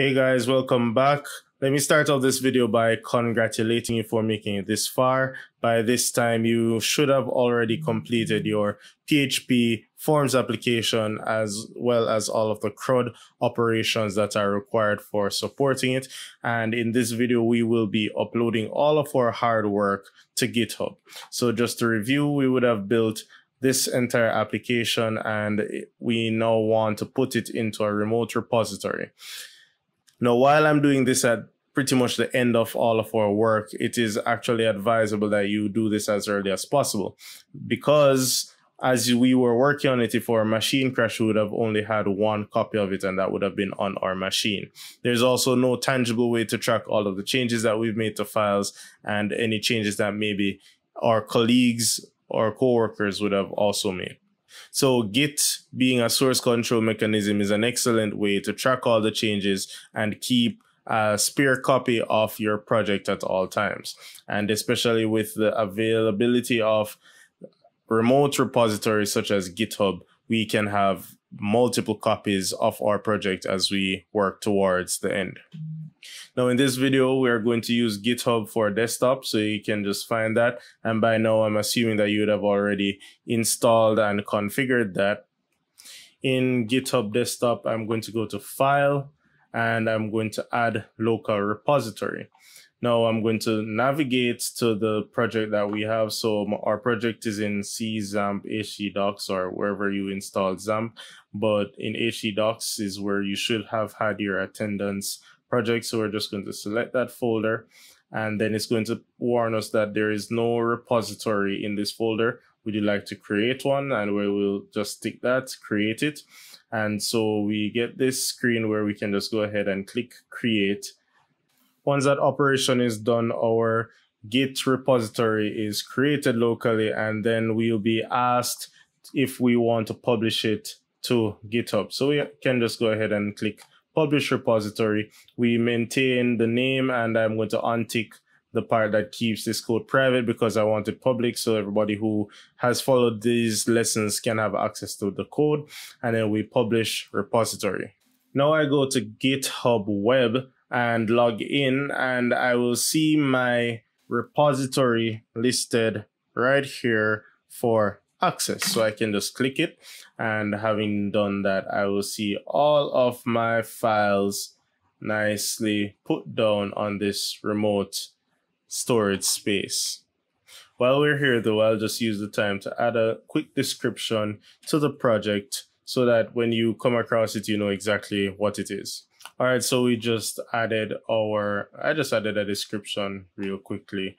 Hey guys, welcome back. Let me start off this video by congratulating you for making it this far. By this time, you should have already completed your PHP forms application as well as all of the CRUD operations that are required for supporting it. And in this video, we will be uploading all of our hard work to GitHub. So just to review, we would have built this entire application and we now want to put it into a remote repository. Now, while I'm doing this at pretty much the end of all of our work, it is actually advisable that you do this as early as possible because as we were working on it, if our machine crash, we would have only had one copy of it and that would have been on our machine. There's also no tangible way to track all of the changes that we've made to files and any changes that maybe our colleagues or coworkers would have also made. So Git being a source control mechanism is an excellent way to track all the changes and keep a spare copy of your project at all times. And especially with the availability of remote repositories such as GitHub, we can have multiple copies of our project as we work towards the end. Now in this video, we are going to use GitHub for desktop, so you can just find that. And by now, I'm assuming that you would have already installed and configured that. In GitHub desktop, I'm going to go to File, and I'm going to add local repository. Now I'm going to navigate to the project that we have. So our project is in C XAMPP htdocs or wherever you installed XAMPP, but in htdocs is where you should have had your attendance project. So we're just going to select that folder and then it's going to warn us that there is no repository in this folder. Would you like to create one? And we will just tick that, create it. And so we get this screen where we can just go ahead and click create. Once that operation is done, our Git repository is created locally, and then we'll be asked if we want to publish it to GitHub. So we can just go ahead and click publish repository. We maintain the name and I'm going to untick the part that keeps this code private because I want it public so everybody who has followed these lessons can have access to the code. And then we publish repository. Now I go to GitHub web and log in and I will see my repository listed right here for access. So I can just click it and having done that, I will see all of my files nicely put down on this remote storage space. While we're here though, I'll just use the time to add a quick description to the project so that when you come across it, you know exactly what it is. All right, so we just added our, I just added a description real quickly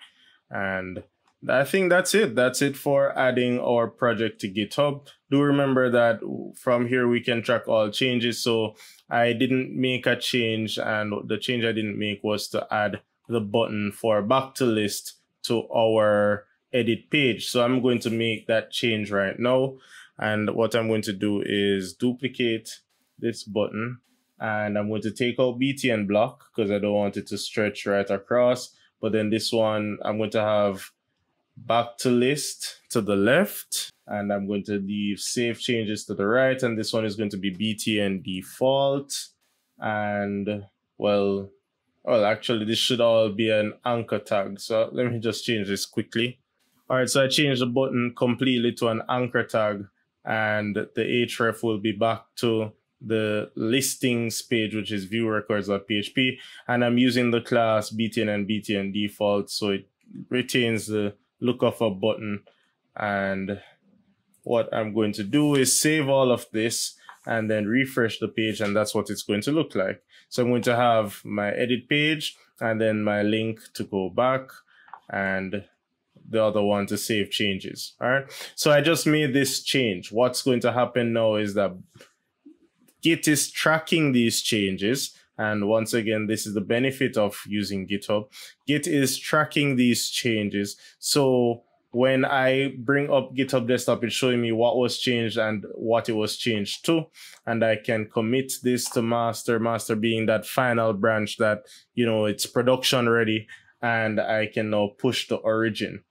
and I think that's it. That's it for adding our project to GitHub. Do remember that from here we can track all changes. So I didn't make a change and the change I didn't make was to add the button for back to list to our edit page. So I'm going to make that change right now. And what I'm going to do is duplicate this button and I'm going to take out BTN block because I don't want it to stretch right across. But then this one, I'm going to have back to list to the left and I'm going to leave save changes to the right and this one is going to be BTN default. And well well actually this should all be an anchor tag so let me just change this quickly. All right so I changed the button completely to an anchor tag and the href will be back to the listings page which is view records.php and I'm using the class BTN and BTN default so it retains the look of a button and what I'm going to do is save all of this and then refresh the page and that's what it's going to look like. So I'm going to have my edit page and then my link to go back and the other one to save changes. All right. So I just made this change. What's going to happen now is that Git is tracking these changes and once again, this is the benefit of using GitHub. Git is tracking these changes. So when I bring up GitHub desktop, it's showing me what was changed and what it was changed to. And I can commit this to master, master being that final branch that, you know, it's production ready. And I can now push the origin.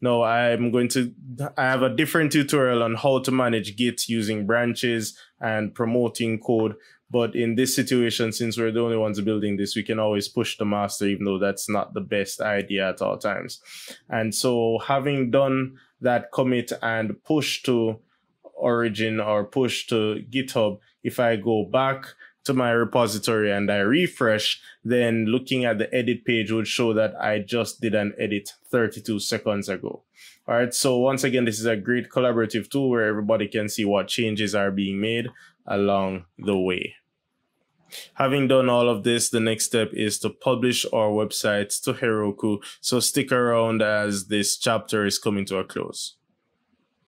Now I'm going to, I have a different tutorial on how to manage Git using branches and promoting code. But in this situation, since we're the only ones building this, we can always push the master, even though that's not the best idea at all times. And so having done that commit and push to origin or push to GitHub, if I go back to my repository and I refresh, then looking at the edit page would show that I just did an edit 32 seconds ago. All right. So once again, this is a great collaborative tool where everybody can see what changes are being made along the way. Having done all of this, the next step is to publish our website to Heroku. So stick around as this chapter is coming to a close.